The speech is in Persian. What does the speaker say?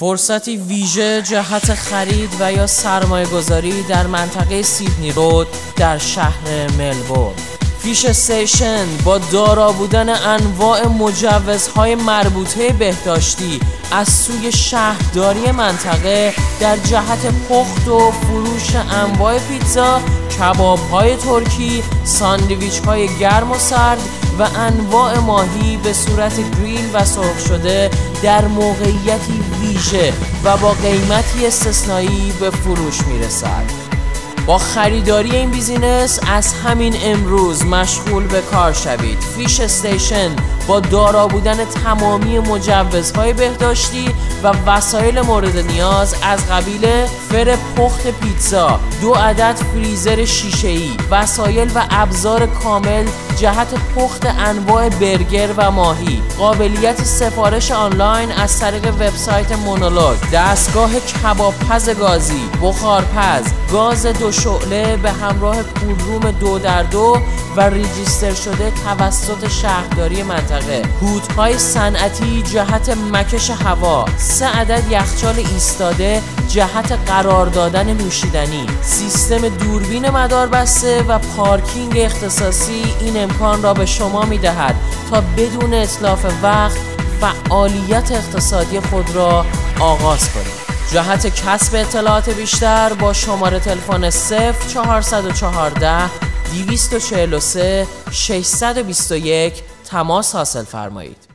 فرصتی ویژه جهت خرید و یا سرمایه گذاری در منطقه سیدنی رود در شهر ملبورن. فیش استیشن با دارا بودن انواع مجوزهای مربوطه بهداشتی از سوی شهرداری منطقه در جهت پخت و فروش انواع پیتزا، کباب های ترکی، ساندویچ های گرم و سرد و انواع ماهی به صورت گریل و سرخ شده در موقعیتی ویژه و با قیمتی استثنایی به فروش می‌رسد. با خریداری این business از همین امروز مشغول به کار شوید. Fish Station با دارا بودن تمامی مجوزهای بهداشتی و وسایل مورد نیاز از قبیل فر پخت پیتزا دو عدد فریزر شیشه‌ای وسایل و ابزار کامل جهت پخت انواع برگر و ماهی. قابلیت سفارش آنلاین از طریق وبسایت مونولوگ. دستگاه کباب پز گازی بخارپز گاز دو شعله به همراه کولروم دو در دو و ریجیستر شده توسط شهرداری منطقه. هودهای صنعتی جهت مکش هوا. سه عدد یخچال ایستاده جهت قرار دادن نوشیدنی. سیستم دوربین مدار بسته و پارکینگ اختصاصی این امکان را به شما می دهد تا بدون اطلاف وقت فعالیت اقتصادی خود را آغاز کنید. جهت کسب اطلاعات بیشتر با شماره تلفن 0414 243 621 تماس حاصل فرمایید.